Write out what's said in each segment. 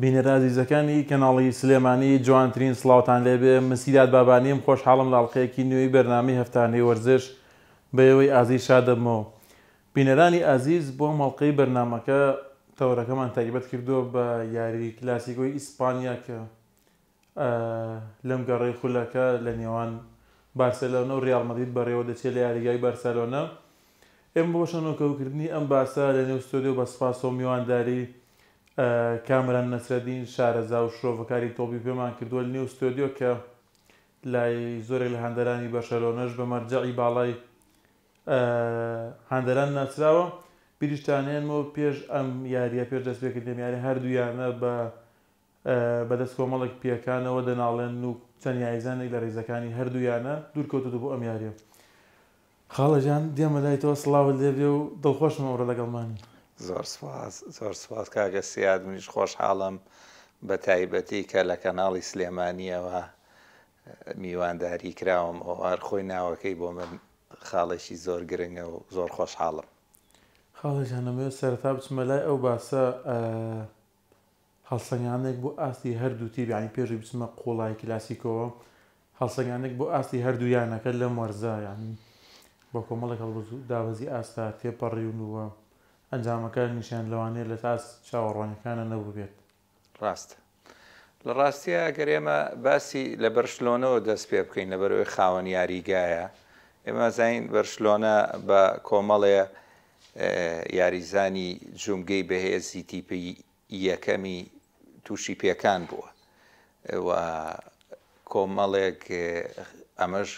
بینەرە ئازیزەکانی کەناڵی سلێمانی جوانترین سڵاوتان لێبێ من سیراد بابانیم خۆشحاڵم لە ئەڵقەیەکی نوێی بەرنامەی هەفتانەی وەرزش بەێوەی ئازیز شادەبمەوە بینەرانی ئازیز بۆ ئەم ئەڵقەی بەرنامەکە تەوەرەکەمان تایبەت کردووە بە یاری کلاسیکۆی ئیسپانیا کە لەم گەڕەی خولەکە لە نێوان بارسێلۆنە و ریال مەدرید بەڕێوە دەچێت لە یاریگای بەرسەلۆنە ئێمە بۆ شەنۆکەو کردنی ئەم باسە لە نێو ستۆدیۆ بە سپاس و میوانداری کامەران نەسرەدین شارەزا و شرۆڤەکاری تۆپی پێمان کردوە لە نێو ستۆدیۆ کە لای زۆرێک لە هاندەرانی بەرشەلۆنەش بە مەرجەعی باڵای هاندەران ناسراوە بیریشتان هێنمەوە پێش ئەم یاریە پێش دەست پێکردنی ئەم یاریە هەردوو یانە بە بەدەست کۆمەڵێک پێکانەوە دەناڵێنن و چەند یاریزانێک لە ریزەکانی هەردوو یانە دوورکەوتووتە بۆ ئەم یارییە. خاڵە جان دێمە لای تۆ سڵاوت لێ بێ و دڵخۆشم ئەمڕۆ لەگەڵمانی. زۆر سوپاس زۆر سوپاس کاکە سیاد منیش خۆشحاڵم بە تایبەتی کە لە کەناڵی سلێمانیەوە میوانداری کراوم ئەوە هەر خۆی ناوەکەی بۆ من خاڵێکی زۆر گرنگە و زۆر خۆشحاڵم. خاڵە جان ئەمەوێ سەرەتا بچمە لای ئەو باسە هەڵسەنگاندنێک بۆ ئاستی هەردوو تیپ یانی پێش بچمە قوڵایی کلاسیکۆوە هەڵسەنگاندنێک بۆ ئاستی هەردوو یانەکە لەم وەرزە یانی بە کۆمەڵێک هەڵبەست و دابەزی ئاستا تێپەڕیون و ئەنجامەکانیشیان لەوانەیە لە ئاست چاوەڕوانیەکانە نەبووبێت. ڕاستە. لە ڕاستییا ئەگەر ئێمە باسی لە بەرشلۆنەوە دەست پێ بکەین لەبەرئەوەی خاوەن یاریگایە ئێمە ئەزانین بەرشلۆنە بە کۆمەڵێ یاریزانی جومگەی بەهێزی تیپی یەکەمی تووشی پێکان بووە و کۆمەڵێک ئەمەش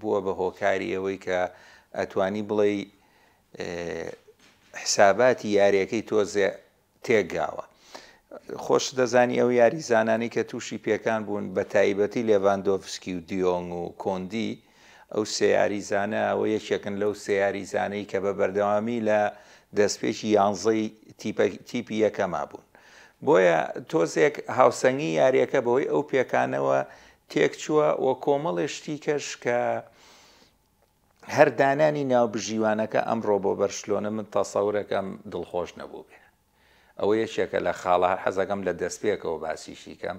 بووە بە هۆکاری ئەوەی کە ئەتوانی بڵێ حساباتی یاریەکەی تۆزێ تێکگاوە. خۆشت دەزانی ئەو یاریزانانەی کە تووشی پێکان بوون، بەتاییبەتی لێڤاندۆڤسکی و دیۆنگ و کۆندی، ئەو سێ یاریزانە و یەکێکن لەو سێ یاریزانەی کە بە بەردەوامی لە دەستپێکی یانزەی تیپی یەکەما بوون. بۆیە تۆزێک هاوسەنگی یارییەکە بەهۆی ئەو پێکانەوە تێکچووە و کۆمەڵێ شتی کەش کە هەر دانانی ناوبژیوانەکە ئەمڕۆ بۆ بەرشلۆنە من تەسەورەکەم دڵخۆش نەبووبێ ئەوە یەکێکە لە خاڵە هەر حەزەکەم لە دەستپێکەوە باسیشی کەم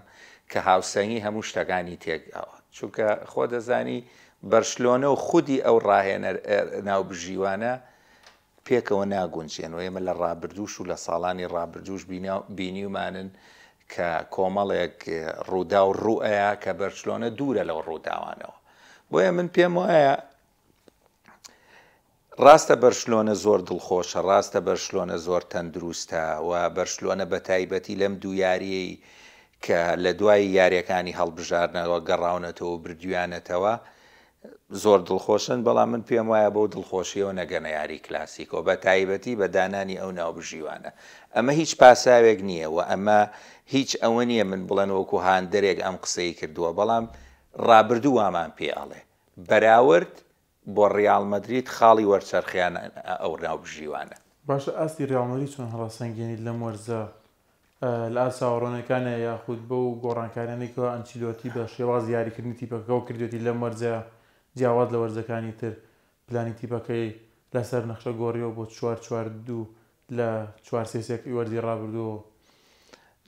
کە هاوسەنگی هەموو شتەکانی تێکداوە چونکە خۆ دەزانی بەرشلۆنە و خودی ئەو ڕاهێنەر ناوبژیوانە پێکەوە ناگونجێن و ئێمە لە ڕابردووش و لە ساڵانی ڕابردووش بینیومانن کە کۆمەڵێک ڕووداو ڕوو ئەیا کە بەرشلۆنە دوورە لەو ڕووداوانەوە بۆیە من پێم وایە ڕاستە بەرشلۆنە زۆر دڵخۆشە ڕاستە بەرشلۆنە زۆر تەندروستە و بەرشلۆنە بە تایبەتی لەم دوو یاریی کە لە دوای یاریەکانی هەڵبژاردنەوە گەڕاونەتەوە بردویانەتەوە زۆر دڵخۆشن، بەڵام من پێم وایە بەو دڵخۆشییەوە نەگەنە یاری کلاسیکۆ، بەتایبەتی بە دانانی ئەو ناوبژیوانە. ئەمە هیچ پاساوێک نییە و ئەمە هیچ ئەوە نییە من بڵێن وەکو هاندەرێک ئەم قسەی کردووە، بەڵام رابردوو وامان پێ ئەڵێ. بەراورد بۆ ریال مەدرید خاڵی وەرچەرخیانە ئەو ناوبژیوانە. باشە ئاستی ریال مەدرید چۆن هەڵئەسەنگێنیت لەم وەرزە لە ئاست چاوەڕوانیەکانیا یاخود بەو گۆڕانکاریانەی کە ئەنچیلۆتی بە شێوازی یاریکردنی تیپەکەکەوە کردوێتی لەم وەرزە جیاواز لە وەرزەکانی تر پلانی تیپەکەی لە سەر نەخشە گۆڕیەوە بۆ چوار چوار دوو لە چوار سێ سێ ی وەرزی ڕابردووەوە.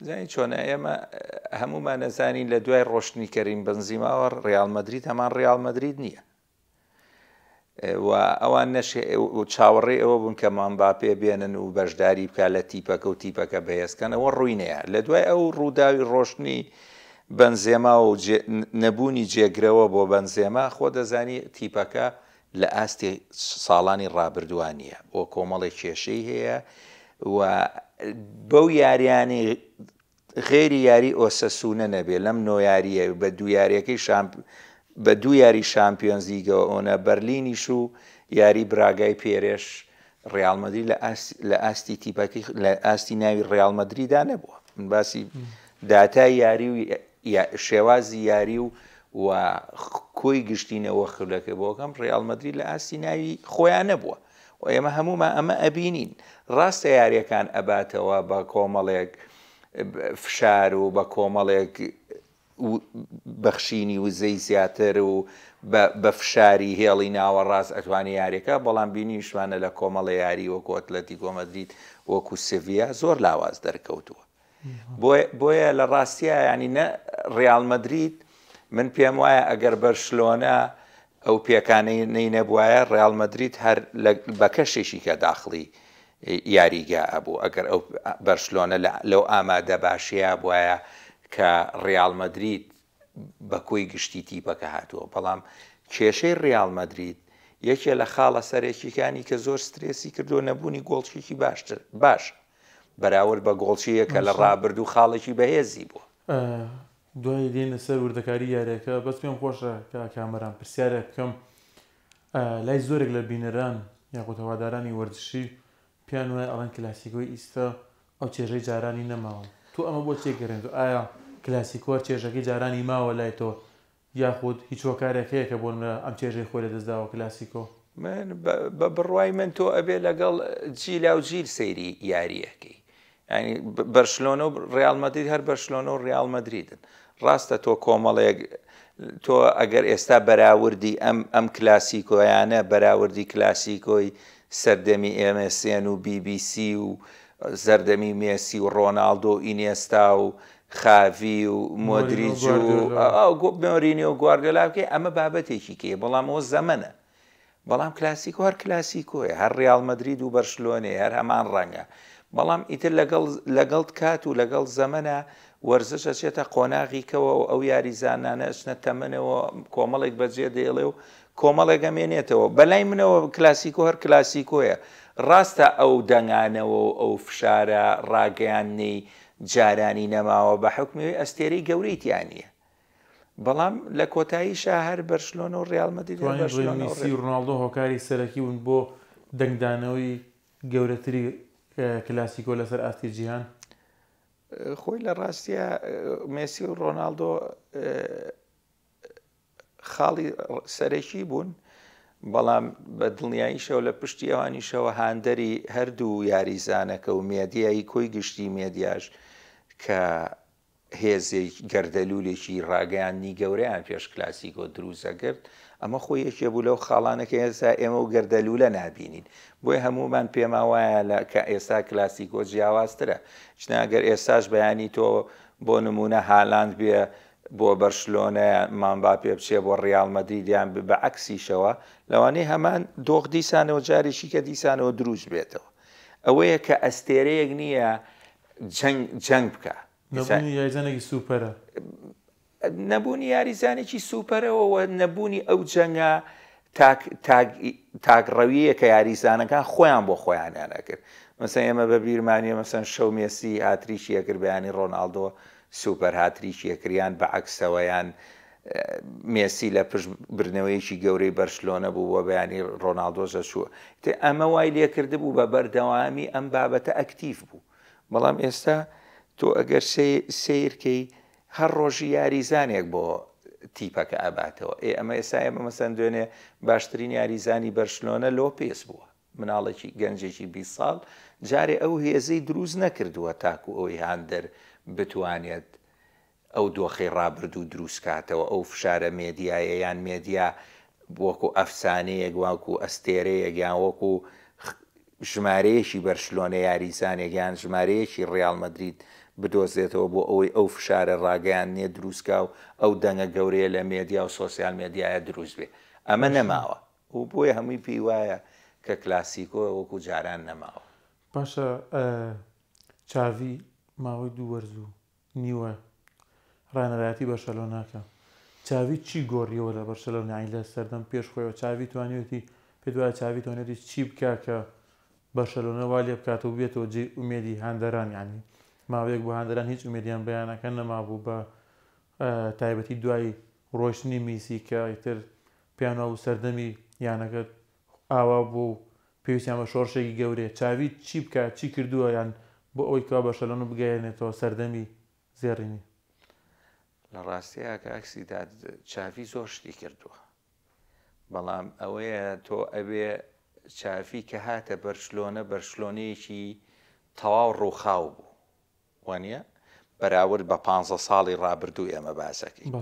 زانیت چۆنە ئێمە هەموومان ئەزانین لە دوای ڕۆشتنی کەریم بنزیماوە ڕیاڵ مەدرید هەمان ڕیاڵ مەدرید نیە و ئەوان نە چاوەڕێی ئەوە بوون کە مامباپێ بێنن و بەشداری بکە لە تیپەکە و تیپەکە بەهێزکەنەوە ڕووینەیە لە دوای ئەو ڕووداوی ڕۆشتنی بەنزێما و نەبوونی جێگرەوە بۆ بەنزێما خۆ دەزانی تیپەکە لە ئاستی ساڵانی ڕابردووانە بۆ کۆمەڵی کێشەی هەیە و بەو یاریانی غەیری یاری ئۆسەسونە نەبێ لەم نۆ یارییە بە دوو یارییەکەی شامپ بە دوو یاری شامپیۆنزلیگەوە ئۆنە بەرلینیش و یاری براگای پێرێش ریال مەدرید لە ئاست لە ئاستی تیپەکەی لە ئاستی ناوی ریال مەدریدا نەبووە من باسی داتای یاری و یا شێوازی یاری و و کۆی گشتی نەوە خولەکە بۆکەم ریال مەدرید لە ئاستی ناوی خۆیان نەبووە و ئێمە هەموومان ئەمە ئەبینین ڕاستە یاریەکان ئەباتەوە بە کۆمەڵێک فشار و بە کۆمەڵێک بەخشینی وزەی زیاتر و بە فشاری هێڵی ناوەڕاست ئەتوانی یاریەکە بەڵام بینیشمانە لە کۆمەڵە یاری وەکۆتلەتی گۆمەدریت وەکو سڤە زۆر لاواز دەرکەوتووە بۆیە لە ڕاستیا یانی نە ڕیاڵ مەدرید من پێم وایە ئەگەر بەرشلۆنە ئەو پێکانەی نەی نەبواە ڕیاڵ مەدرید هەر بە کەشێکی کە داخڵی یاریگا ئەبوو ئەگەر ئەو بەرشلۆنە لەو ئامادە باشەیە بواە کە ڕیاڵ مەدرید بە کۆی گشتی تیپەکە هاتووە بەڵام کێشەی ڕیاڵ مەدرید یەکێ لە خاڵە سەرەکیەکانی کە زۆر سترێسی کردو نەبوونی گۆڵچێکی باشتر باش بەراورد بە گۆڵچییەک کە لە رابردوو خاڵێکی بەهێزی بووە. دوایی دێینە سەر وردەکاری یارییەکە، بەس پێم خۆشە کاک کامەران پرسیارێک بکەم، لای زۆرێک لە بینەران یاخود هەوادارانی وەرزشی پێیان وایە ئەڵێن کلاسیکۆی ئیستە ئەو چێژەی جارانی نەماوە، تۆ ئەمە بۆ تێگەرێنت و ئایا کلاسیکۆ چێژەکەی جارانی ماوە لای تۆ یاخود هیچ هۆکارێک هەیە کە بۆنمرە ئەم چێژەی خۆی لەدەست داوە کلاسیکۆ؟ من بە بڕوای من تۆ ئەبێ لەگەڵ جیلا و جیل سەیری یاریەکەی یانی بەرشلۆنە و ڕیال مەدرید هەر بەرشلۆنە و ڕیال مەدریدن ڕاستە تۆ کۆمەڵێک تۆ ئەگەر ئێستا بەراوردی ئەم ئەم کلاسیکۆیانە بەراوردی کلاسیکۆی سەردەمی ئێمێسێن و بی بی سی و زەردەمی مێسی و ڕۆناڵدۆ و ئینێستا و خاڤی و مۆدریچ و مۆرینیۆ و گواردیۆلا بکەی ئەمە بابەتێکی کەیە بەڵام ئەوە زەمەنە بەڵام کلاسیکۆ هەر کلاسیکۆیە هەر ڕیاڵ مەدرید و بەرشلۆنەیە هەر هەمان ڕەنگە بەڵام ئیتر لەگەڵ لەگەڵ کات و لەگەڵ زەمەنە وەرزش ئەچێتە قۆناغی کەوە و ئەو یاریزانانە ئەچنە تەمەنەوە کۆمەڵێک بەجێ دێڵێ و کۆمەڵێک ئەمێنێتەوە. بەلای منەوە کلاسیکۆ هەر کلاسیکۆیە. ڕاستە ئەو دەنگانەوە و ئەو فشارە ڕاگەیاندنەی جارانی نەماوە بە حوکمی ئەوەی ئەستێرەی گەورەی تیا نییە. بەڵام لە کۆتاییشا هەر بەرشلۆنە و ڕیاڵ مەدرید هەر بەرشلۆنە و ڕیاڵ. دەتوانین بڵێین میسی و ڕۆناڵدۆ هۆکاری سەرەکی بوون بۆ دەنگدانەوەی گەورەتری کلاسیکۆ لەسەر ئاستی جیهان؟ خۆی لە ڕاستیا مێسی و ڕۆناڵدۆ خاڵی سەرەکی بوون، بەڵام بە دڵنیاییشەوە لە پشتی ئەوانیشەوە هاندەری هەردوو یاریزانەکە و مێدیای کۆی گشتی مێدیاش کە هێزێک گەردەلوولێکی ڕاگەیاندنی گەورەیان پێش کلاسیکۆ دروست دەکرد، ئەمە خۆی یەکێ بوو لەو خاڵانە کە ئێستا ئێمە و گەردەلوولە نابینین، بۆیە هەموومان پێمان وایە لە کە ئێستا کلاسیکۆ جیاوازترە، چناگەر ئێستاش بەیانی تۆ بۆ نموونە هالاند بێ بۆ بەرشلۆنە یان مامباپێ بچێ بۆ ریال مەدرید یان بە عەکسیشەوە لەوانەیە هەمان دۆخ دیسانەوە جارێکی کە دیسانەوە دروست بێتەوە ئەوەیە کە ئەستێرەیەک نییە جەنگ جەنگ بکا نەبوونی یاریزانێکی سوپەرە. نەبوونی یاریزانێکی سوپەرەوە و نەبوونی ئەو جەنگە تاک تاک تاکڕەوییەکە یاریزانەکان خۆیان بۆ خۆیانیان ئەکرد مەسەن ئێمە بە بیرمانە مەسەن شەو مێسی هاتریکی ئەکرد بەیانی ڕۆناالدۆ سوپەر هاتریکی ئەکریان بە عکسەوەیان مێسی لە پشت برنەوەیەکی گەورەی بەرشلۆنە بوو بۆ بەیانی ڕۆناالدۆزە چووە تێ ئەمە وای لێکرد بوو بە بەردەوامی ئەم بابەتە ئەکتیف بوو بەڵام ئێستا تۆ ئەگەر سیرکەی هەر ڕۆژی یاریزانێک بۆ تیپەکە ئەباتەوە، ئێ ئەمە ئێستا ئێمە مەسەن دوێنێ باشترین یاریزانی بەرشلۆنە لۆپێز بووە، مناڵێکی گەنجێکی بیست ساڵ جارێ ئەو هێزەی دروست نەکردووە تاکو ئەوەی هاندەر بتوانێت ئەو دۆخەی ڕابردوو دروست کاتەوە، ئەو فشارە مێدیایە یان مێدیا وەکو ئەفسانەیەک وەکو ئەستێرەیەک یان وەکو ژمارەیەکی بەرشلۆنە یاریزانێک یان ژمارەیەکی ریال مەدرید بدۆزێتەوە بۆ ئەوەی ئەو فشارە راگەیاندنیە دروستکا و ئەو دەنگە گەورەیە لە مێدیا و سۆسیال مێدیایە دروست بێ ئەمە نەماوە و بۆیە هەمووی پێی وایە کە کلاسیکۆ وەکو جاران نەماوە. باشە چاڤی ماوەی دوو وەرز و نیوە رانەرایەتی بەرشەلۆنەکە چاڤی چی گۆڕیەوە لە بەرشەلۆنەی لە سەردەم پێش خۆیەوە چاڤی توانیوێتی پێت وایە چاڤی تۆنێتی چی بکا کە بەرشەلۆنە وا لێ بکات و ببێتەوە جێی ئومێدی هاندەران یانی ماوەیەک بوو هاندەران هیچ ئومێدیان بە یانەکە نەمابوو بە تایبەتی دوای رۆیشتنی میسی کە ئیتر پێیان وابوو سەردەمی یانەکە ئاوا بووە و پێویستیان بە شۆڕشێکی گەورەیە. چاڤی چی بکات، چی کردووە یان بۆ ئەوەی کەوا بەرشەلۆنە بگەیەنێتەوە سەردەمی زێڕینی؟ لە ڕاستیا کاک سیداد چاڤی زۆر شتی کردووە، بەڵام ئەوەیە تۆ ئەبێ چاڤی کە هاتە بەرشلۆنە، بەرشلۆنەیەکی تەواو ڕووخاو بوو وانیە؟ بەراورد بە پانزە ساڵی ڕابردوو ئێمە باس ئەکەین.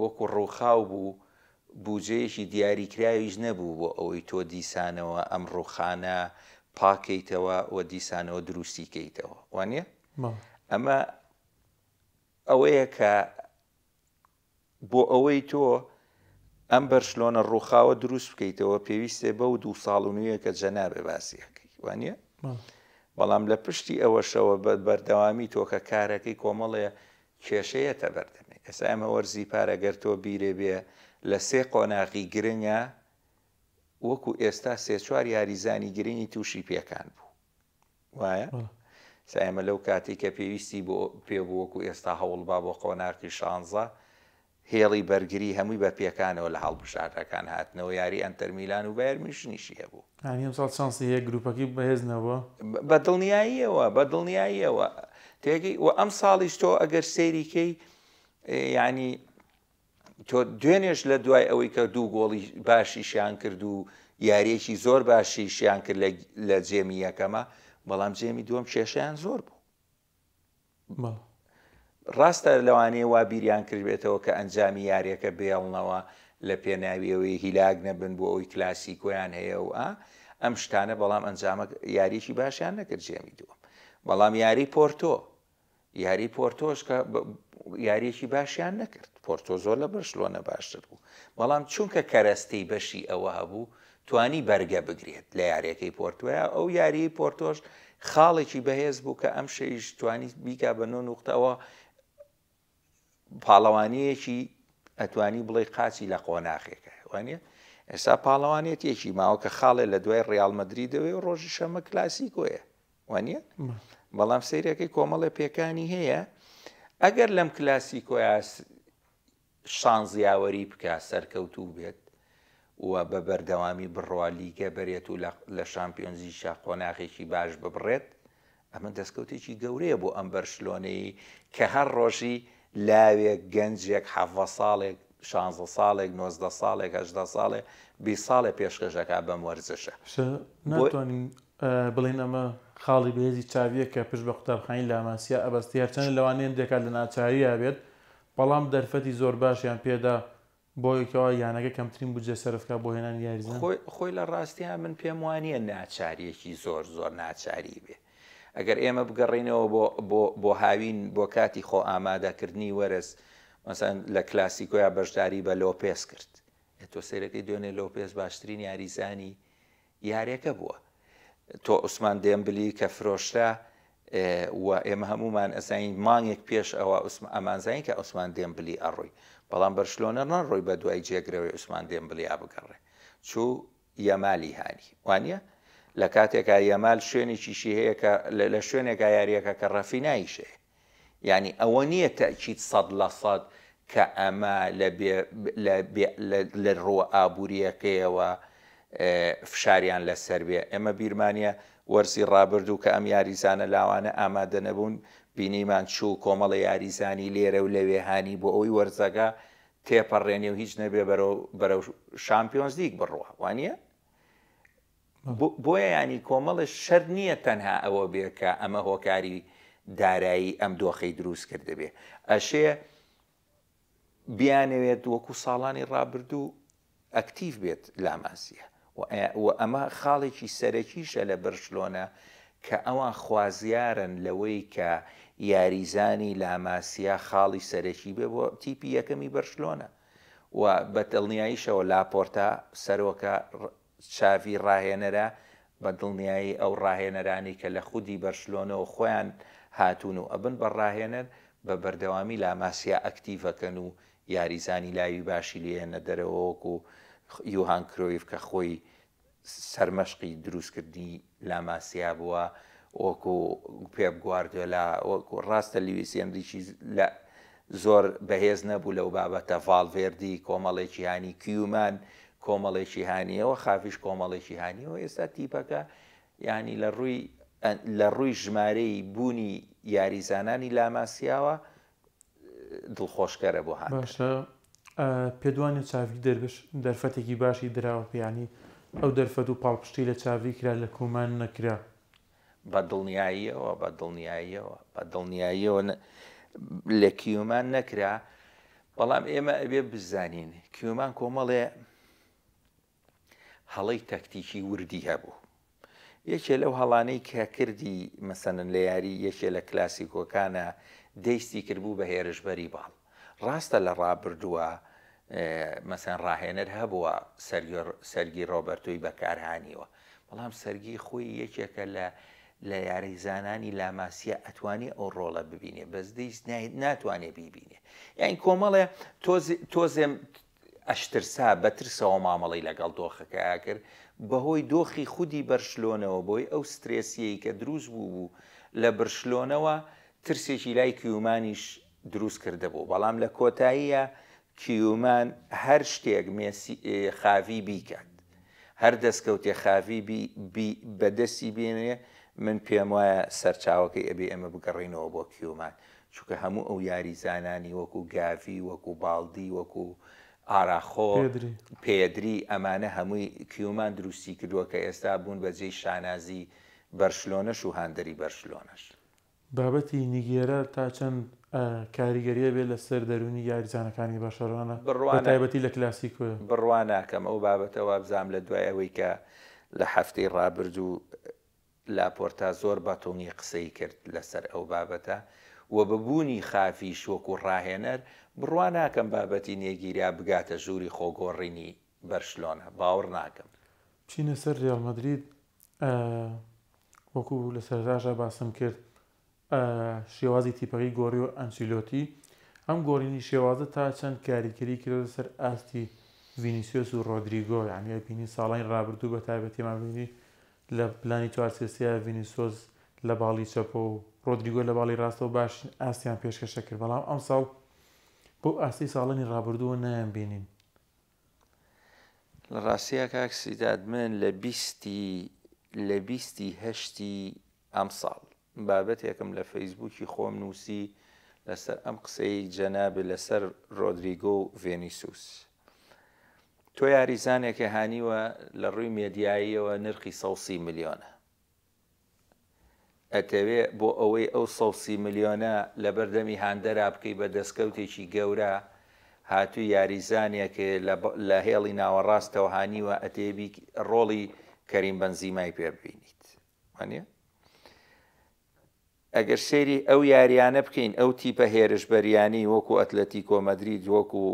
وەکو ڕووخاو بوو، بوجەیەکی دیاریکراویش نەبوو بۆ ئەوەی تۆ دیسانەوە ئەم ڕووخانە پاکەیتەوە و دیسانەوە دروستی کەیتەوە وانیە؟ ئەمە ئەوەیە کە بۆ ئەوەی تۆ ئەم بەرشلۆنە ڕووخاوە دروست بکەیتەوە پێویستێ بەو دوو ساڵ و نوێ کە جەنابێ باسیەکەی وانە؟ بەڵام لە پشتی ئەوەشەوە بە بەردەوامی تۆکە کارەکەی کۆمەڵێ کێشەیەتە بەردەمی ئێستا ئێمە وەرزی پار ئەگەر تۆ بیرێ بێ لە سێ قۆناغی گرنگا وەکو ئێستا سێ چوار یاریزانی گرنگی تووشی پێکان بوو وایە سایمە لەو کاتی کە پێویستی بۆ پێ بووەکو ئێستا هەوڵبا بۆ قۆناغی شانزە هێڵی بەرگری هەمووی بە پێکانەوە لە هەڵبژاردەکان هاتنەوە، یاری ئەنتەر میلان و بایرن میونشنیشی هەبوو. یانی ئەمساڵ چانسی هەیە گروپەکەی بەهێز نەبووە؟ بە دڵنیاییەوە، بە دڵنیاییەوە. تێگەی؟ وە ئەمساڵیش تۆ ئەگەر سەیری کەی یانی تۆ دوێنێش لە دوای ئەوەی کە دوو گۆڵی باشیشیان کرد و یاریەکی زۆر باشیشیان کرد لە جێمی یەکەمە، بەڵام جێمی دووەم کێشەیان زۆر بوو. ڕاستە لەوانەیە وا بیریان کردبێتەوە کە ئەنجامی یاریەکە بێڵنەوە لە پێناوی ئەوەی هیلاک نەبن بۆ ئەوەی کلاسیکۆیان هەیە و ئا ئەم شتانە بەڵام ئەنجامە یاریی باشیان نەکرد جێمی دووە بەڵام یاری پۆرتۆ یاری پۆرتۆش کە یاریەکی باشیان نەکرد پۆرتۆ زۆر لە بەرشلۆنە باشتر بوو بەڵام چونکە کەرەستەی بەشی ئەوە هەبوو توانی بەرگە بگرێت لە یارییەکەی پۆرتۆیا، ئەو یارییەی پۆرتۆش خاڵێکی بەهێز بوو کە ئەمشەیش توانی بیکا بە نۆ نوقتە، ئەوە پاڵەوانییەکی ئەتوانی بڵێی قاچی لە قۆناخێکە وانە ئێستا پاڵەوانێتێکی ماوە کە خاڵێ لە دوای ڕیال مەدری دەوێ و ڕۆژی شەمە کلاسیکۆیە وانە بەڵام سیرەکەی کۆمەڵێ پێکانی هەیە ئەگەر لەم کلاسیکۆیاس شانس یاوەری بکە سەرکەوتوو بێت و بە بەردەوامی بڕوا لیگە بەرێت و لە شامپیۆنزیشە قۆناغێکی باش ببڕێت، ئەمە دەستکەوتێکی گەورەیە بۆ ئەم بەرشلۆنەی کە هەر ڕۆژی لاوێک، گەنجێک، حەڤە ساڵێک، شانزە ساڵێک، نۆزدە ساڵێک، هەژدە ساڵێک، بیست ساڵێک پێشکەش ئەکات بەم وەرزشە. ناتوانین بڵێین ئەمە خاڵی بەهێزی چاڤییە کە پشت بە قوتابخانەی لاماسیا ئەبەستێ، هەرچەندە لەوانەیە هەندێک کات لە ناچارییا بێت، بەڵام دەرفەتی زۆر باشیان پێدا بۆی کەوا یانەکە کەمترین بودجە سەرف بکات بۆ هێنانی یاریزان. خۆی لە ڕاستیا من پێم وانیە ناچاریەکی زۆر زۆر ناچاری بێ ئەگەر ئێمە بگەڕێینەوە بۆ بۆ بۆ هاوین بۆ کاتی خۆ ئامادەکردنی وەرز مەسەن لە کلاسیکۆیا بەشداری بە لۆپێس کرد ئێ تۆ سەیرەکەی دوێنێ لۆپێس باشترین یاریزانی یاریەکە بووە تۆ عوسمان دێمبلی کە فرۆشرا و ئێمە هەموومان ئەزانین مانگێک پێش ئەوە ئەمانزانین کە عوسمان دێمبلی ئەڕۆی بەڵام بەرشلۆنە نەڕۆی بە دوای جێگرەوەی عوسمان دێمبلیا بگەڕێ چوو یەمالی هانی وانە لە کاتێکا یەمال شوێنێکیشی هەیە کە لە شوێنێکا یاریەکە کە ڕەفینایش هەیە یانی ئەوە نییە تەئکید سەد لە سەد کە ئەمە لە ڕووە ئابوورییەکەیەوە فشاریان لەسەر بێ، ئێمە بیرمانە وەرزی ڕابردوو کە ئەم یاریزانە لاوانە ئامادە نەبوون بینیمان چ کۆمەڵە یاریزانی لێرە و لەوێ هانی بۆ ئەوەی وەرزەکە تێپەڕێنێ و هیچ نەبێ بەرەو شامپیۆنزلیگ بڕوا، وانییە؟ بۆیە یانی کۆمەڵش شەرت نییە تەنها ئەوە بێ کە ئەمە هۆکاری دارایی ئەم دۆخەی دروست کردبێ ئەشێ بیانەوێت وەکو ساڵانی ڕابردوو ئەکتیڤ بێت لاماسیە و ئەمە خاڵێکی سەرەکیشە لە بەرشلۆنە کە ئەوان خوازیارن لەوەی کە یاریزانی لاماسیە خاڵی سەرەکی بێ بۆ تیپی یەکەمی بەرشلۆنە و بە دڵنیاییشەوە لاپۆرتا سەرۆکە چاڤی راهێنەرە، بە دڵنیایی ئەو راهێنەرانەی کە لە خودی بەرشلۆنەوە خۆیان هاتوون و ئەبن بە راهێنەر، بە بەردەوامی لاماسیا ئەکتیڤەکەن و یاریزانی لاوی باشی لێیەنە دەرەوە وەکو یوهان کرۆیف کە خۆی سەرمەشقی دروستکردنی لاماسیا بووە وەکو پێپ گواردیۆلا وەکو ڕاستە لویس ئێنریکی لە زۆر بەهێز نەبوو لەو بابەتە ڤاڵڤێردی کۆمەڵێکی هانی کیومان کۆمەڵێکی هانیەوە خافیش کۆمەڵێکی هانیەوە ئێستا تیپەکە یانی لە ڕووی لە ڕووی ژمارەی بوونی یاریزانانی لاماسیاوە دڵخۆشکەرە بۆ هاندەر. باشە پێت وانیە چاڤی دەربش دەرفەتێکی باشی دراوە پێ یانی ئەو دەرفەت و پاڵپشتی لە چاڤی کرا لە کۆمان نەکرا؟ بە دڵنیاییەوە بە دڵنیاییەوە بە دڵنیاییەوە لە کیومان نەکرا بەڵام ئێمە ئەبێ بزانین کیومان کۆمەڵێ هەڵەی تەکتیکی وردی هەبوو، یەکێ لەو هەڵانەی کە کردی مەسەلەن لە یاری یەکێ لە کلاسیکۆکانە دەیستی کرد بوو بە هێرشبەری باڵ، ڕاستە لە ڕابردووە مەسەلەن ڕاهێنەر هەبووە سەرگی ڕۆبەرتۆی بەکارهانیوە، بەڵام سەرگی خۆی یەکێکە لە لە یاریزانانی لاماسیا ئەتوانێ ئەو ڕۆڵە ببینێ بەس دەیست ناتوانێ بیبینێ یانی کۆمەڵێ تۆزێ ئەشترسا بە ترسەوە مامەڵەی لەگەڵ دۆخەکە ئەکرد، بەهۆی دۆخی خودی بەرشلۆنەوە بۆی ئەو سترێسیەی کە دروست بووبوو لە برشلۆنەوە ترسێکی لای کیومانیش دروست کردبوو بەڵام لە کۆتاییا کیومان هەر شتێک مێسی خاڤی بیکات هەر دەستکەوتێ خاڤی بی بی بەدەستی بێنێ من پێم وایە سەرچاوەکەی ئەبێ ئێمە بگەڕێینەوە بۆ کیومان چونکە هەموو ئەو یاریزانانی وەکو گاڤی، وەکو باڵدی، وەکو ئاراخۆ، پێدری، ئەمانە هەمووی کیومان دروستی کردووە کە ئێستا بوون بە جێی شانازی بەرشلۆنەش و هاندەری بەرشلۆنەش. بابەتی نیگێرا تا چەند کاریگەری ئەبێت لەسەر دەروونی یاریزانەکانی بەرشەلۆنە بە تایبەتی لە کلاسیکۆیا؟ بڕوا ناکەم ئەو بابەتە وابزانم لە دوای ئەوەی کە لە هەفتەی ڕابردوو لاپۆرتا زۆر بەتوندی قسەی کرد لەسەر ئەو بابەتە و بە بوونی خافیش وەکو ڕاهێنەر، بڕوا ناکەم بابەتی نێگیریا بگاتە ژووری خۆگۆڕینی بەرشلۆنە، باوەڕ ناکەم. بچینە سەر ریال مەدرید، ئە وەکو لە سەرەتاشدا باسم کرد شێوازی تیپەکەی گۆڕیوە ئەنچیلۆتی، ئەم گۆڕینی شێوازە تا چەند کاریگەری کردوە لەسەر ئاستی ڤینیسیۆس و رۆدریگۆ، یانی ئەی بینین ساڵانی رابردوو بە تایبەتی ئەمان بینی لە پلانی چوار سێ سێ ڤینیسۆس لە باڵی چەپەوە و رۆدریگۆ لە باڵی راستەوە باشترین ئاستیان پێشکەش ئەکرد بەڵام ئەمساڵ بەو ئاستەی ساڵانی رابردووە نایانبینین. لە ڕاستیا کاک سیداد من لە بیستی لە بیستی هەشتی ئەمساڵ بابەتێکم لە فەیسبووکی خۆم نووسی لەسەر ئەم قسەی جەنابی لەسەر ڕۆدریگۆ و ڤێنیسوس تۆ یاریزانێکە هانیوە لە ڕووی مێدیاییەوە نرخی سەسی ملیۆنە ئەتەوێ بۆ ئەوەی ئەو سەو سی ملیۆنە لەبەر دەمی هاندەرا بکەی بە دەستکەوتێکی گەورە، هاتووی یاریزانێک لە هێڵی ناوەڕاستەوە هانیوە ئەتەوێ ڕۆڵی کەریم بەنزیمای پێ ببینیت وانیە؟ ئەگەر سەیری ئەو یاریانە بکەین ئەو تیپە هێرشبەریانەی وەکو ئەتلەتیکۆ مەدرید وەکو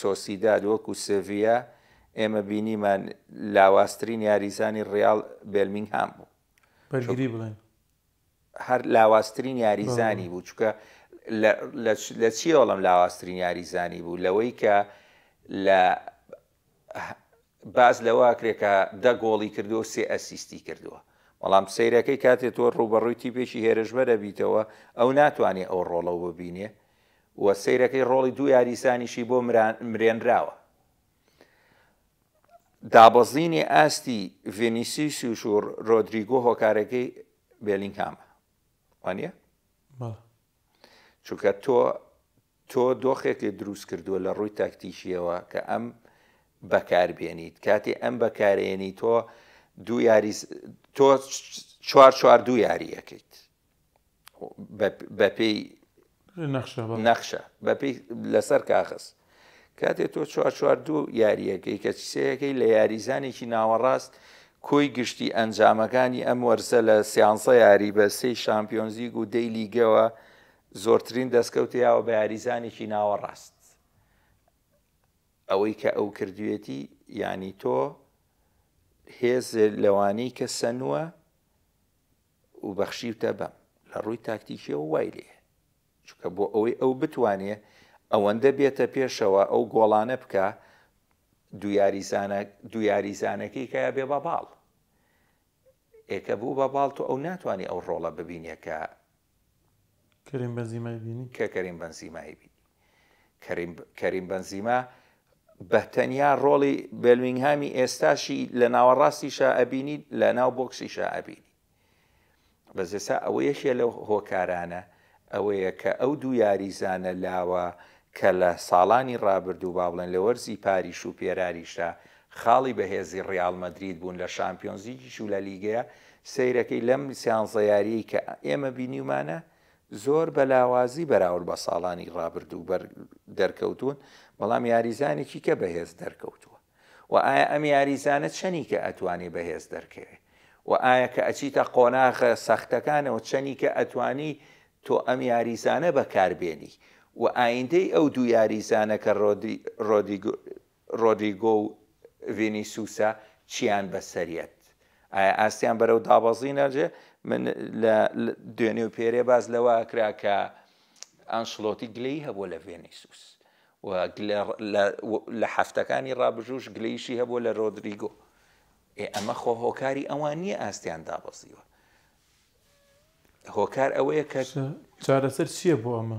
سۆسیداد وەکو سێڤییا ئێمە بینیمان لاوازترین یاریزانی ڕیاڵ بێلمینگهام بوو بەرگری بڵێن. هەر لاوازترین یاریزانی بوو چونکە لە چیەوە ئەڵێم لاوازترین یاریزانی بوو لەوەی کە لە باس لەوە ئەکرێ کە دە گۆڵی کردووە و سێ ئەسیستی کردووە بەڵام سەیرەکەی کاتێ تۆ ڕووبەڕووی تیپێکی هێرشبەرە بیتەوە ئەو ناتوانێ ئەو ڕۆڵە ببینێ و سەیرەکەی ڕۆڵی دوو یاریزانیشی بۆ مرێنراوە. دابەزینی ئاستی ڤینیسیوس و رۆدریگۆ هۆکارەکەی بێلینگهامە وانە؟ بەڵێ. چونکە تۆ تۆ دۆخێکی دروست کردووە لە ڕووی تاکتیکیەوە کە ئەم بەکاربیێنیت کاتی ئەم بەکارێنی تۆ دوو یاری تۆ چوار چوار دوو یاریەکەیت بەپێی نەخشە بەپی لەسەر کاغز کاتێ تۆ چوار چوار دوو یاریەکەی کە سەیەکەی لە یاریزانێکی ناوەڕاست کۆی گشتی ئەنجامەکانی ئەم وەرزە لە سیانسە یاری بە سێ شامپیۆنزیگ و دەی لیگەوە زۆرترین دەستکەوتیاوە بە یاریزانێکی ناوەڕاست ئەوەی کە ئەو کردوێتی ینی تۆ هێز لەوانی کە سەنووە و بەخشیوتە بەم، لە ڕووی تاکتیکیەوە وای لێیە، چونکە بۆ ئەوەی ئەو بتوانێ ئەوەندە بێتە پێشەوە ئەو گۆڵانە بکا دوو یاریزانە دوو یاریزانەکەی کە بێ بە باڵ ئێکە بوو بە باڵ تۆ ئەو ناتوانانی ئەو ڕۆڵە ببینێ کە کەریم بنزیمای بینی؟ کێ کەریم بنزیمای بینی؟ کەریم کەریم بنزیما بە تەنیا ڕۆڵی بێلمینگهامی ئێستاشی لە ناوەڕاستیشا ئەبینی لە ناو بۆکسیشا ئەبینی بەس ئێستا ئەوە یەکێ لەو هۆکارانە ئەوەیە کە ئەو دوو یاریزانە لاوە کە لە ساڵانی ڕابردوو با بڵێن لە وەرزی پاریش و پێراریشدا خاڵی بەهێزی ڕیاڵ مەدرید بوون لە شامپیۆنزلیگیش و لە لیگە سەیرەکەی لەم سیانزە یارییەی کە ئێمە بینیومانە زۆر بە لاوازی بەراورد بە ساڵانی ڕابردوو دەرکەوتوون بەڵام یاریزانێکی کە بەهێز دەرکەوتووە و ئایا ئەم یاریزانە چەنی کە ئەتوانێ بەهێز دەرکەوێ و ئایا کە ئەچیتە قۆناغە سەختەکانەوە چەنی کە ئەتوانی تۆ ئەم یاریزانە بەکاربێنی و ئایندەی ئەو دوو یاریزانە کە ڕۆدی رۆدریگۆ و ڤینیسوسە چیان بەسەر یەت؟ ئایا ئاستیان بەرەو دابەزین ئەجێ؟ من لە دوێنێ و پێرێ باس لەوە ئەکرا کە ئانشلۆتی گلەیی هەبووە لە ڤێنیسوس و لە هەفتەکانی رابژووش گلەییشی هەبووە لە رۆدریگۆ ئێ ئەمە خۆ هۆکاری ئەوان نییە ئاستیان دابەزیوە هۆکار ئەوەیە کە. چارەسەر چییە بۆ ئەمە؟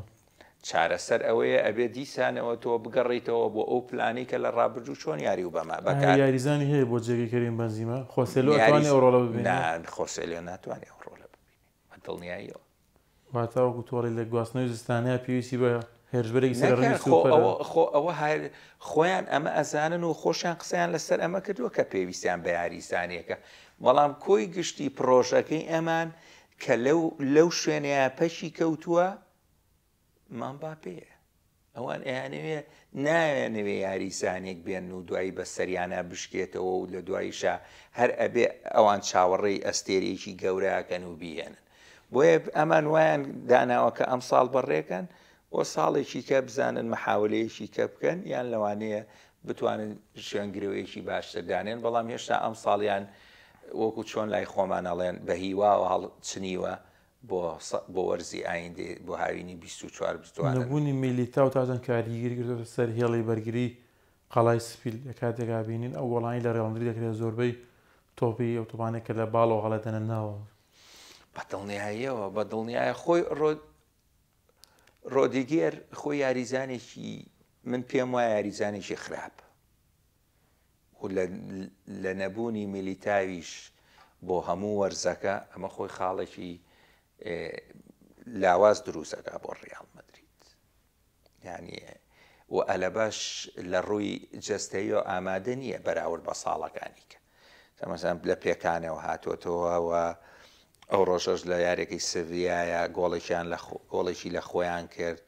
چارەسەر ئەوەیە ئەبێ دیسانەوە تۆ بگەڕیتەوە بۆ ئەو پلانەی کە لە ڕابردوو چۆن یاری و بەما بەکار. ئایا یاریزانی هەیە بۆ جێگەی کەریم بنزیما؟ خۆسێلۆ ئەتوانێ ئەو ڕۆڵە ببینێ؟ نا، خۆسێلۆ ناتوانێ ئەو ڕۆڵە ببینێ بە دڵنیاییەوە. واتە وەکو تۆڕی لێکگواستنەوەی زستانەیە پێویستی بە هێرشبەرێکی سەرەڕۆیی سوپەرە؟ نەکەن خۆ ئەوە هەر خۆیان ئەمە ئەزانن و خۆشیان قسەیان لەسەر ئەمە کردووە کە پێویستیان بە یاریزانێکە، بەڵام کۆی گشتی پڕۆژەکەی ئەمان کە لەو شوێنەیە پەکی کەوتووە، مامباپێیە. ئەوان ئەیانەوێ نایانەوێ یاریزانێک بێن و دوایی بە سەریانا بشکێتەوە و لە دواییشا هەر ئەبێ ئەوان چاوەڕێی ئەستێرەیەکی گەورەکەن و بیهێنن بۆیە ئەمان وایان داناوە کە ئەمساڵ بەڕێکەن بۆ ساڵێکی کە بزانن محاولەیەکی کە بکەن یان لەوانەیە بتوانن شوێنگرەوەیەکی باشتر دانێن بەڵام هێشتا ئەمساڵیان وەکو چۆن لای خۆمانەڵێن بە هیواوە هەڵ چنیوە بۆ بۆ وەرزی ئایندەی بۆ هاوینی بیست و چوار بتوانن. نەبوونی میلیتاو تا چەند کاریگەری کردۆتە سەر هێڵی بەرگری قەڵای سپیل، لە کاتێکا بینین ئەو گۆڵانەی لە ریاڵمەدرید دەکرێت زۆربەی تۆپی ئەو تۆپانەی کە لە باڵەوە هەڵێدەنە ناو. بە دڵنیاییەوە بە دڵنیایە خۆی رۆ رۆدیگێر خۆی یاریزانێکی من پێم وایە یاریزانێکی خراپ. و لە نەبوونی میلیتاویش بۆ هەموو وەرزەکە، ئەمە خۆی خاڵێکی لاواز دروست ئەکات بۆ ڕیاڵ مەدرید. یانی و ئەلەباش لە ڕووی جەستەییەوە ئامادە نییە بەراورد بە ساڵەکانی کە تەمەزان لە پێکانەوە هاتووەتەوە و ئەو ڕۆژەش لە یارێکی سڤیایە گۆڵێکیان لە گۆڵێکی لە خۆیان کرد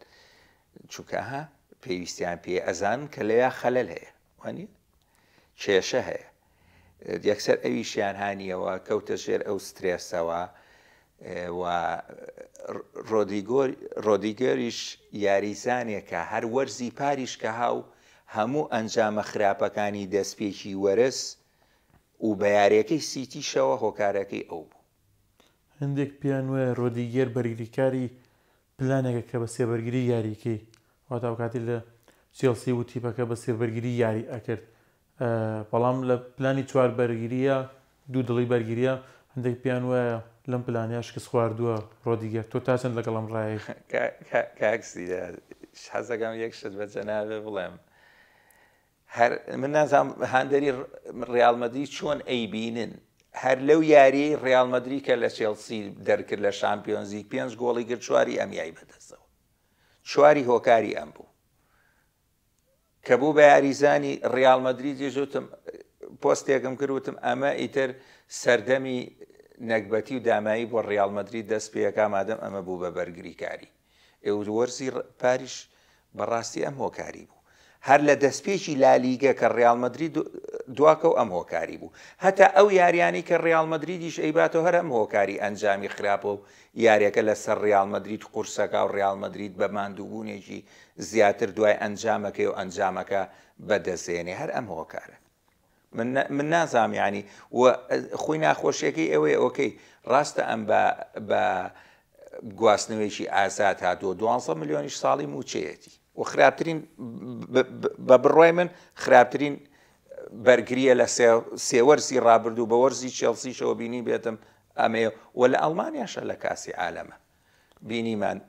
چونکە ها پێویستیان پێیە ئەزانن کە لەوێ خەلەل هەیە وانیە کێشە هەیە یەکسەر ئەویشیان هانیەوە کەوتە ژێر ئەو سترێسەوە و ڕۆدیگۆریش یاریزانێکە هەر وەرزی پاریش کە هاو هەموو ئەنجامە خراپەکانی دەستپێکی وەرز و بە یاریەکەی سیتیشەوە هۆکارەکەی ئەو بوو. هەندێک پێیان وایە ڕۆدیگێر بەرگریکاری پلانێکە کە بە سێبەرگری یاریکەی واتا ئەوکاتی لە چێڵسی بوو تیپەکە بە سێبەرگری یاری ئەکرد بەڵام لە پلانی چوار بەرگریە دوو دڵی بەرگریە هەندێک پێیان وایە لەم پلانیا شکست خواردووە ڕۆدیگەر تۆ تا چەند لەگەڵ ئەم ڕایەی؟ کاک سیرە حەزەکەم یەک شت بە جەنابێ بڵێم هەر من نازام هاندەری ڕیاڵ مەدری چۆن ئەیبینن هەر لەو یاری ڕیاڵ مەدری کە لە چێڵسی دەرکرد لە شامپیۆنزی پێنج گۆڵی گر چواری ئەمیایی بەدەستەوە چواری هۆکاری ئەم بوو کە بوو بە یاریزانی ڕیاڵ مەدری جێژوتم پۆستێکم کردوتم ئەمە ئیتر سەردەمی نەگبەتی و دامایی بۆ ڕیاڵ مەدری دەست پێەکە مادەم ئەمە بوو بە بەرگریکاری ئێودوەرزی پاریش بەڕاستی ئەم هۆکاری بوو هەر لە دەستپێکی لالیگە کە ڕیاڵ مەدرید دواکەو ئەم هۆکاری بوو هەتا ئەو یاریانی کە ڕیاڵ مەدریدیش ئەیباتەوە هەر ئەم هۆکاری ئەنجامی خراپە و یاریەکە لەسەر ڕیاڵ مەدرید قورسەکە و ڕیاڵ مەدرید بە ماندووبوونێکی زیاتر دوای ئەنجامەکەی و ئەنجامەکە بەدەستێنێ هەر ئەم هۆکارە من نازانم یانی و خۆی ناخۆشیەکەی ئەوەیە ئۆکەی ڕاستە ئەم بە بە گواستنەوەیکی ئازاد هاتووە دوانسە ملیۆنیش ساڵی موچەیەتی و خراپترین بە بڕای من خراپترین بەرگریە لە سێوەرزی ڕابردوو بە وەرزی چێڵسیشەوە بینی بێتم ئەمەیە و لە ئەڵمانیاشە لە کاسی عالەمە بینیمان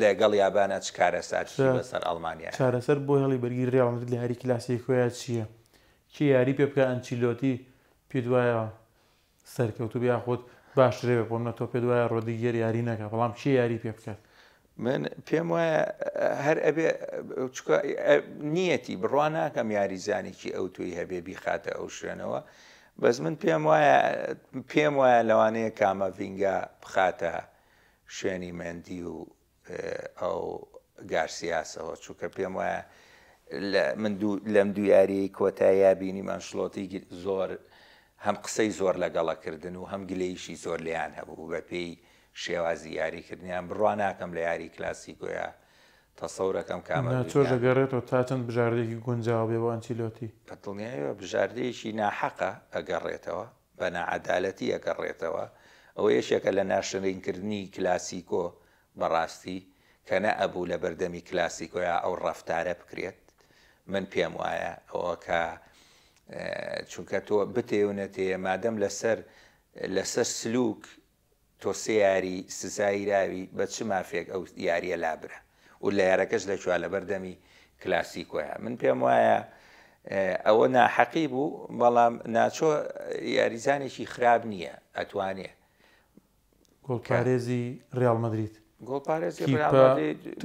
لە گەڵ یابانا چ کارەساتیکی بە سەر ئەڵمانیایە؟ چارەسەر بۆ هێڵی بەرگی ریال مەدرید لە یاری کلاسیکۆیا چییە؟ کێ یاری پێ بکا ئەنچیلۆتی پێت وایە سەرکەوتوو بێ یاخود باش ترێ بێ بۆمنە تۆ پێت وایە رۆدیگێر یاری نەکا بەڵام کێ یاری پێ بکات؟ من پێم وایە هەر ئەبێ چکە نیەتی بڕوا ناکەم یاریزانێکی ئەو توی هەبێ بیخاتە ئەو شوێنەوە بەس من پێم وایە پێم وایە لەوانەیە کامە ڤینگا بخاتە شوێنی مێندی و ئەو گارسیاسەوە چونکە پێم وایە من لەم دوو یاریی کۆتاییا بینیم ئەنشلۆتی زۆر هەم قسەی زۆر لەگەڵە کردن و هەم گلەیشی زۆر لیان هەبوو بە پێی شێوازی یاریکردنیان بڕوا ناکەم لە یاری کلاسی گوۆە تەسەورەکەم کامە تۆ دەگەڕێتەوە تا چەند بژاردێکی گونجاو بێ بۆ ئەنچیلۆتی بە دڵنیایەوە بژاردەیەکی ناحەقە ئەگەڕێتەوە بە ناعەدالەتی ئەگەڕێتەوە، ئەوە یەکێکە لە ناشرین کردنی کلاسیکۆ بەڕاستی، کە نەئەبوو لە بەردەمی کلاسیکۆیا ئەو ڕەفتارە بکرێت، من پێم وایە ئەوە کە چونکە تۆ بتێ و نەتێ مادەم لەسەر لەسەر سلوک تۆ سێ یاری سزایراوی بە چ مافێک ئەو یاریە لابرا و لە یارەکەش دەرچوە لەبەر دەمی کلاسیکۆیە من پێم وایە ئەوە ناحەقی بوو بەڵام ناچۆ یاریزانێکی خراپ نییە ئەتوانێ گۆڵپارێزی ریال مەدرید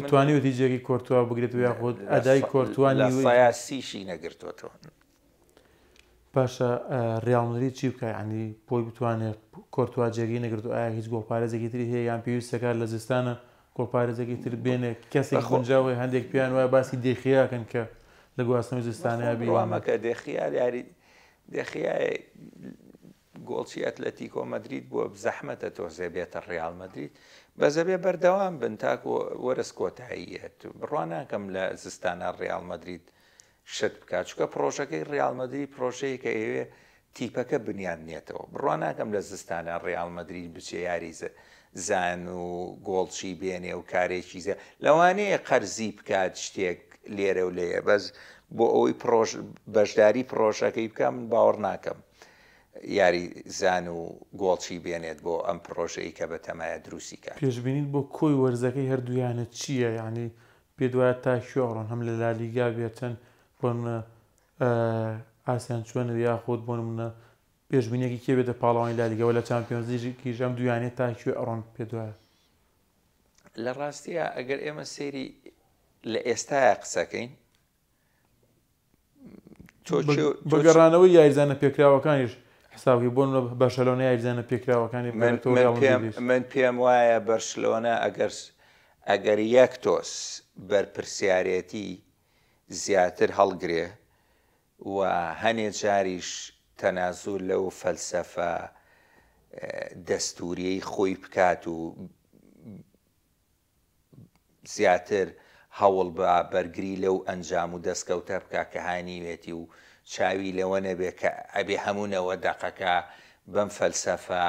توانیوەتی جێگەی کۆرتوا بگرێت و یاخود ئەدای کۆرتوانی سیشی نەگرتوەوە باشە ریاڵ مەدرید چی بکا یعنی بۆی بتوانێ کۆرتوا جێگەی نەگرتو ئایا هیچ گۆڵپارێزێکی تری هەیە یان پێویستە کار لە زستانە گۆڵپارێزێکی تر بێنێ کەسێک بەخۆ گونجاوی هەندێک پیان وایە باسی دێخیاکەن کە لە گواستنەوەی زستانە بەخۆم بڕوا بینیمان. مەکە دێخیا یاری دێخیا گۆڵچی ئەتلەتیکۆ مەدرید بووە زەحمەتە تۆزێ بێتە ریاڵ مەدرید بەس ئەبێ بەردەوام بن تاکو وەرز کۆتاییە بڕوا ناکەم لە زستانە ریاڵ مەدرید شت بکات چونکە پڕۆژەکەی ڕیاڵ مەدرید پڕۆژەیەکە ئەیەوێ تیپەکە بنیات بنێتەوە بڕوا ناکەم لە زستانە ڕیاڵ مەدرید بچێ یاری زان و گۆڵچی بێنێ و کارێکی زە لەوانەیە قەرزی بکات شتێک لێرە و لەیە بەس بۆ ئەوەی پڕۆژ بەشداری پڕۆژەکەی بکە من باوەڕ ناکەم یاری زان و گۆڵچی بێنێت بۆ ئەم پڕۆژەی کە بەتەمایە دروستی کات پێشبینیت بۆ کۆی وەرزەکەی هەردوویانە چییە یانی پێت وایە تا کوێ ئەڕۆن هەم لە لالیگا بێت چەند بۆ نمونە ئاستیان چۆنە بێت یاخود بۆ نمونە پێشبینیەکی کێ بێتە پاڵەوانی لالیگا وە لە چامپیۆنزلیژیش ئەم دوو یانە تا کوێ ئەڕۆن پێت وایە؟ لە ڕاستیا ئەگەر ئێمە سەیری لە ئێستایا قسەکەین بە گەڕانەوەی یاریزانە پێکراوەکانیش حساب بکەی بۆ نمونە بەرشەلۆنە یاریزانە پێکراوەکانی بگرێتەوە ریال مەدرید. من پێم وایە بەرشلۆنە ئەگەر ئەگەر یەک تۆز بەرپرسیارێتی زیاتر هەڵگرێ و هەنێ جاریش تەنازول لەو فەلسەفە دەستوریەی خۆی بکات و زیاتر هەوڵبە بەرگری لەو ئەنجام و دەستکەوتە بکە کە هانیوێتی و چاوی لەوە نەبێت کە ئەبێ هەموو نەوە دەقەکە بەم فەلسەفە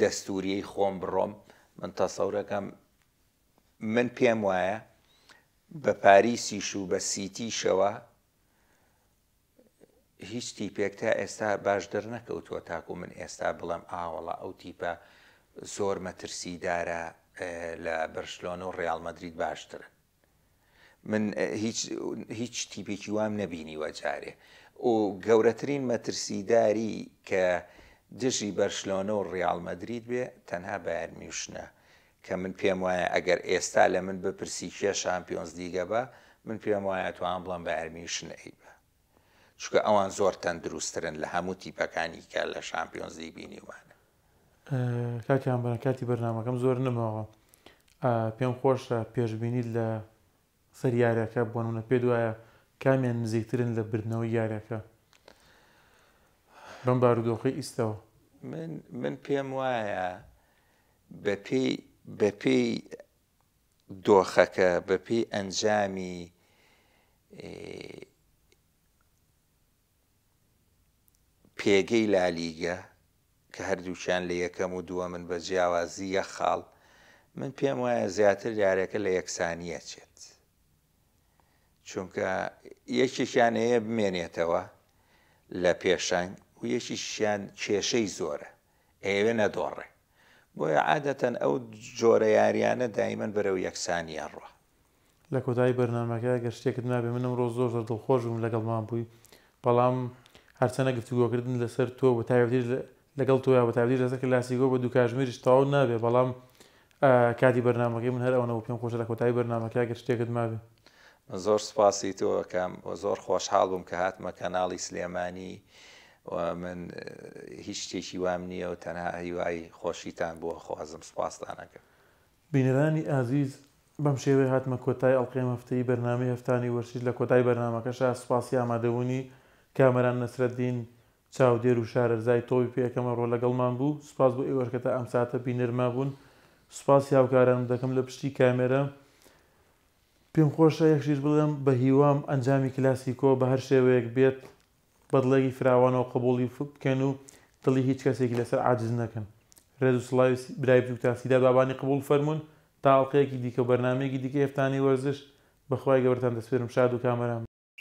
دەستووریەی خۆم بڕۆم من تەسەورەکەم من پێم وایە بە پاریسیش و بە سیتیشەوە هیچ تیپێک تا ئێستا باش دەرنەکەوتووە تاکو من ئێستا بڵێم ئاوەڵا ئەو تیپە زۆر مەترسیدارە لە بەرشلۆنە و ڕیال مەدرید باشترن من هیچ تیپێکی وام نەبینیوە جارێ و گەورەترین مەترسیداری کە دژی بەرشلۆنە و ڕیال مەدرید بێ تەنها بایەر میوشنە کە من پێم وایە ئەگەر ئێستا لە من بپرسی کێ شامپیۆنز لیگ ئەبا، من پێم وایە ئەتوانم بڵێم بایەر میونشن ئەیبا، چونکە ئەوان زۆر تەندروستترن لە هەموو تیپەکانی کە لە شامپیۆنز لیگ بینیومانن. کاک کامەران کاتی بەرنامەکەم زۆر نەماوە، پێم خۆشە پێشبینیت لە سەر یارەکە بۆنمونە پێت وایە کامیان نزیکترن لە بردنەوەی یارەکە بەم بارودۆخی ئیستەوە؟ من من پێم وایە بەپێی بەپێی دۆخەکە بەپێی ئەنجامی پێگەی لالیگە کە هەردووکیان لە یەکەم و دووەمن بە جیاوازی یەک خاڵ، من پێم وایە زیاتر یاریەکە لە یەکسانی ئەچێت، چونکە یەکێکیان ئەیە بمێنێتەوە لە پێشەنگ و یەکیشیان کێشەی زۆرە ئەیەوێ نەدۆڕێ، بۆیە عادەتەن ئەو جۆرە یاریانە دایمەن بەرەو یەکسانی ئەڕوا. لە کۆتایی بەرنامەکە گەر شتێکت نابێ من ئەمڕۆ زۆر زۆر دڵخۆش بووم لەگەڵ مان بووی بەڵام هەرچەنە گفتوگۆ کردن لەسەر تۆ بە تایبەتیش لەگەڵ تۆیا بە تایبەتیش لەسەر کلاسیکۆ بە دوو کاژمیریش تەواو نابێ بەڵام کاتی بەرنامەکەی من هەر ئەوەنە بوو پێم خۆشە لە کۆتایی بەرنامەکە گەر شتێکت مابێ. من زۆر سوپاسی تۆ ئەکەم و زۆر خۆشحاڵ بووم کە هاتمە کەناڵی سلێمانی و من هیچ شتێکی وام نییە و تەنها هیوای خۆشیتان بۆ ئەخوازم سوپاستان ئەکەم. بینەرانی ئازیز بەم شێوەیە هاتمە کۆتای ئەڵقەی ئەم هەفتەی بەرنامەی هەفتانی وەرچیت لە کۆتای بەرنامەکەشا سوپاسی ئامادەبوونی کامەران نەسرەدین چاودێر و شارەرزای تۆوی پێ ئەکەم ئەمڕۆ لەگەڵمان بوو سوپاس بۆ ئێوەش کە تا ئەم ساتە بینەرما بوون سوپاسی هاوکارانم دەکەم لە پشتی کامێرا پێم خۆشە یەکشیش بڵێم بە هیوام ئەنجامی کلاسیکۆ بە هەر شێوەیەک بێت بە دڵێکی فراوانەوە قبوڵی بکەن و دڵی هیچ کەسێکی لەسەر عاجز نەکەن رێز و سڵاوی برای بچوک تا سیدا بابانی قبوڵ فەرموون تا ئەڵقەیەکی دیکە و بەرنامەیەکی دیکەی هەفتانەی وەرزش بەخوای گەورەتان دەسپێرم شاد و کامەران بن.